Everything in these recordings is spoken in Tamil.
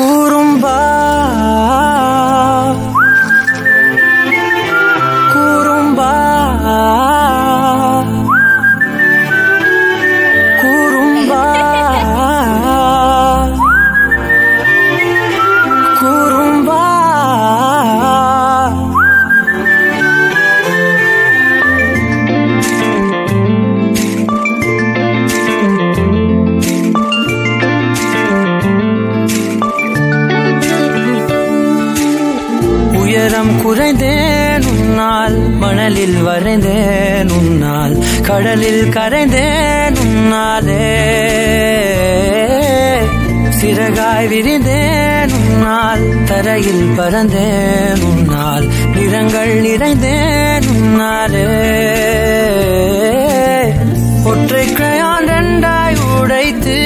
கூறும்பா உயரம் குறைந்தேன் உன்னால் மணலில் வரைந்தேன் உன்னால் கடலில் கரைந்தேன் உன்னாலே சிறகாய் விரிந்தேன் உன்னால் தரையில் பறந்தேன் உன்னால் நிறங்கள் நிறைந்தேன் உன்னாலே ஒற்றை கிரையான் ரெண்டாய் உடைத்து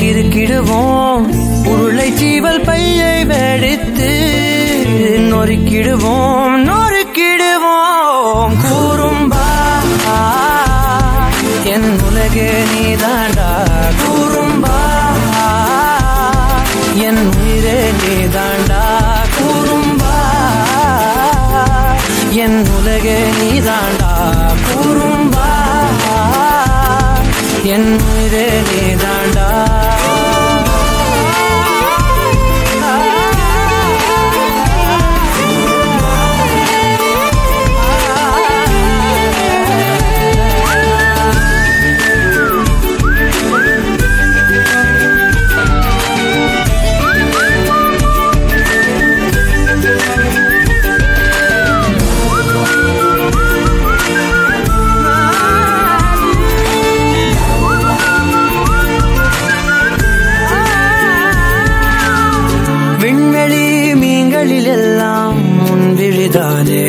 கிறுக்கிடுவோம் உருளை சீவல் பையை வெடித்து நொறுக்கிடுவோம் நொறுக்கிடுவோம். கூறும்பா என் உலகே நீதாண்டா. கூறும்பா என் உயிரே நீதாண்டா. கூறும்பா என் உலகே நீதாண்டா. கூறும்பா என் உயிரே நீதாண்டா. கனவுகளில் எல்லாம் முன்பிழிதானே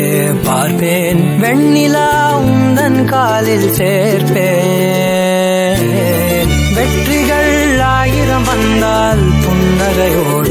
பார்ப்பேன். வெண்ணிலா உந்தன் காலில் சேர்ப்பேன். வெற்றிகள் ஆயிரம் வந்தால் புன்னகையோடு